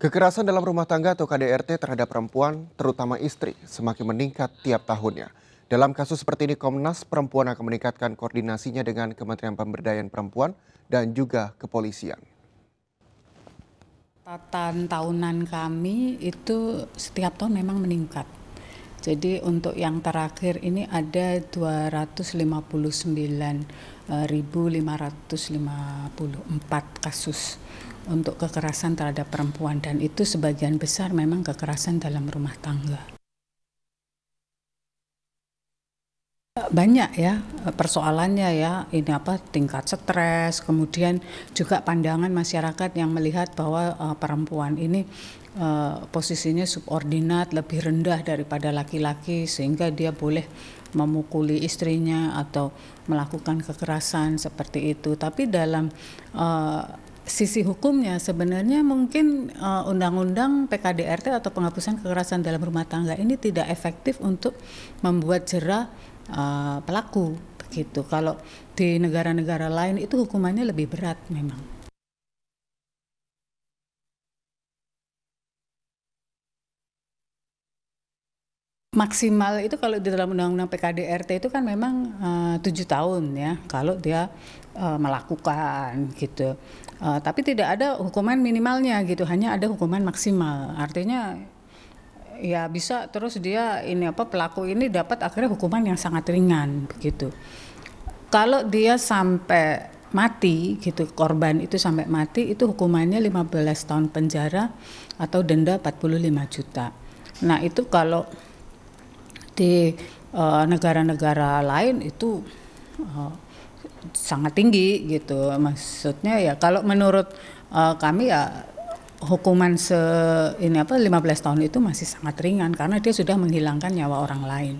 Kekerasan dalam rumah tangga atau KDRT terhadap perempuan, terutama istri, semakin meningkat tiap tahunnya. Dalam kasus seperti ini, Komnas Perempuan akan meningkatkan koordinasinya dengan Kementerian Pemberdayaan Perempuan dan juga kepolisian. Catatan tahunan kami itu setiap tahun memang meningkat. Jadi untuk yang terakhir ini ada 259.554 kasus untuk kekerasan terhadap perempuan. Dan itu sebagian besar memang kekerasan dalam rumah tangga. banyak ya persoalannya ya. Ini apa tingkat stres kemudian juga pandangan masyarakat yang melihat bahwa uh, perempuan ini uh, posisinya subordinat lebih rendah daripada laki-laki sehingga dia boleh memukuli istrinya atau melakukan kekerasan seperti itu. Tapi dalam uh, sisi hukumnya sebenarnya mungkin undang-undang uh, PKDRT atau penghapusan kekerasan dalam rumah tangga ini tidak efektif untuk membuat jerah uh, pelaku begitu. Kalau di negara-negara lain itu hukumannya lebih berat memang. Maksimal itu kalau di dalam undang-undang PKDRT itu kan memang eh, tujuh tahun ya kalau dia uh, melakukan gitu. Uh, tapi tidak ada hukuman minimalnya gitu, hanya ada hukuman maksimal. Artinya ya bisa terus dia ini apa pelaku ini dapat akhirnya hukuman yang sangat ringan begitu. Kalau dia sampai mati gitu korban itu sampai mati itu hukumannya 15 tahun penjara atau denda 45 juta. Nah, itu kalau di eh, negara-negara uh, lain itu uh, sangat tinggi gitu. Maksudnya ya kalau menurut uh, kami ya hukuman se ini apa 15 tahun itu masih sangat ringan karena dia sudah menghilangkan nyawa orang lain.